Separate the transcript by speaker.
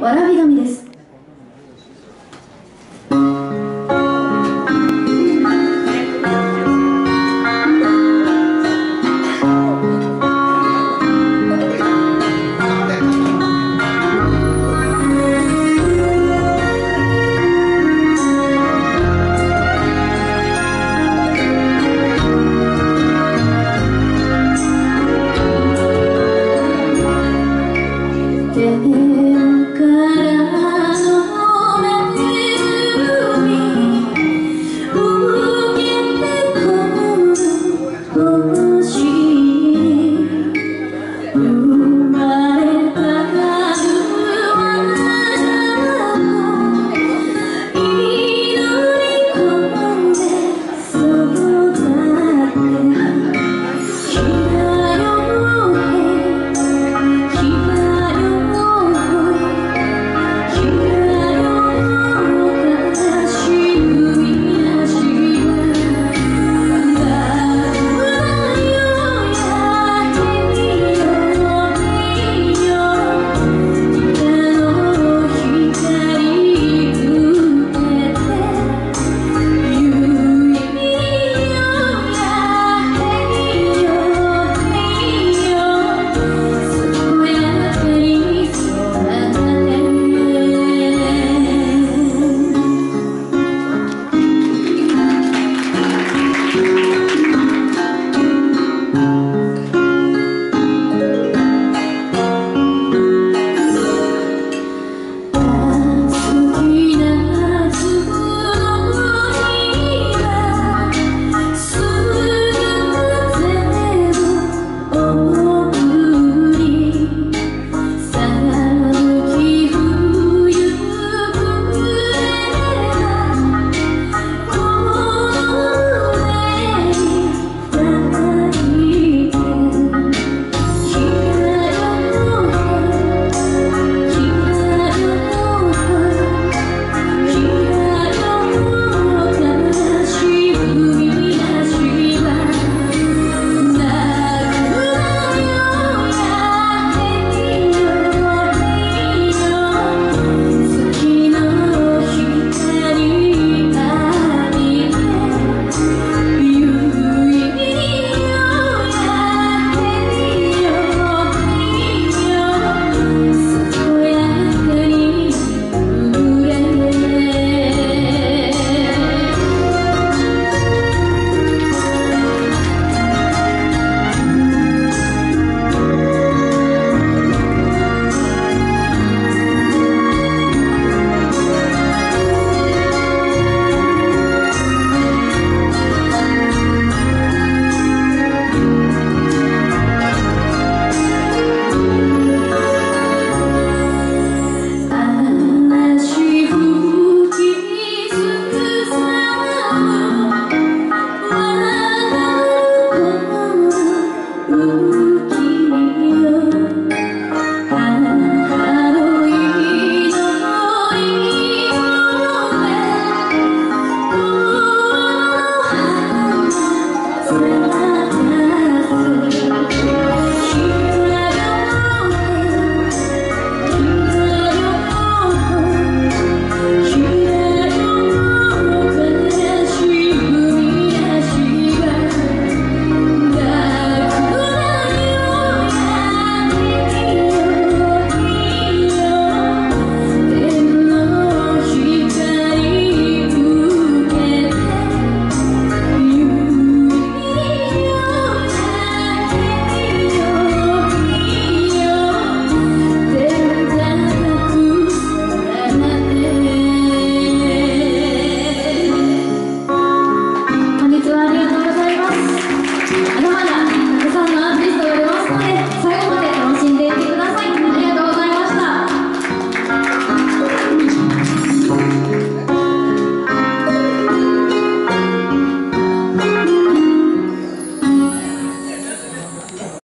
Speaker 1: わらび神です。